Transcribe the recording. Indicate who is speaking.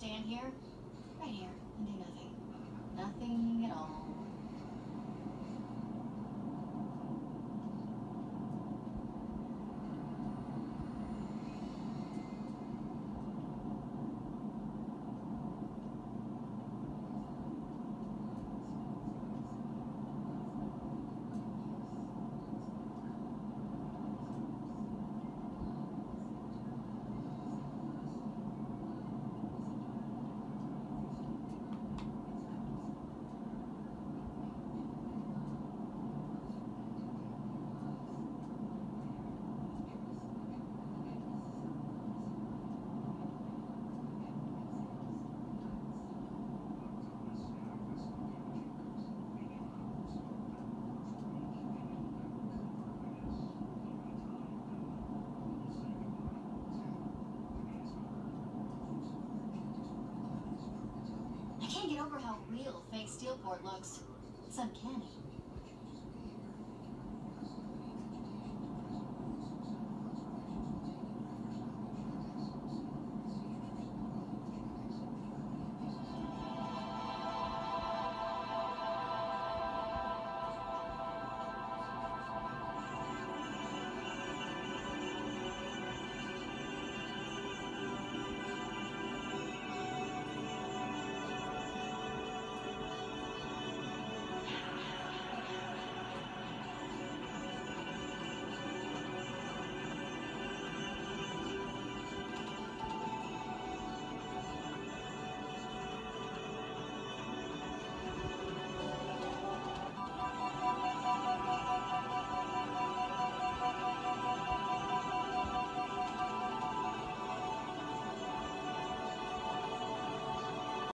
Speaker 1: stand here, right here. over how real fake Steelport looks. It's uncanny.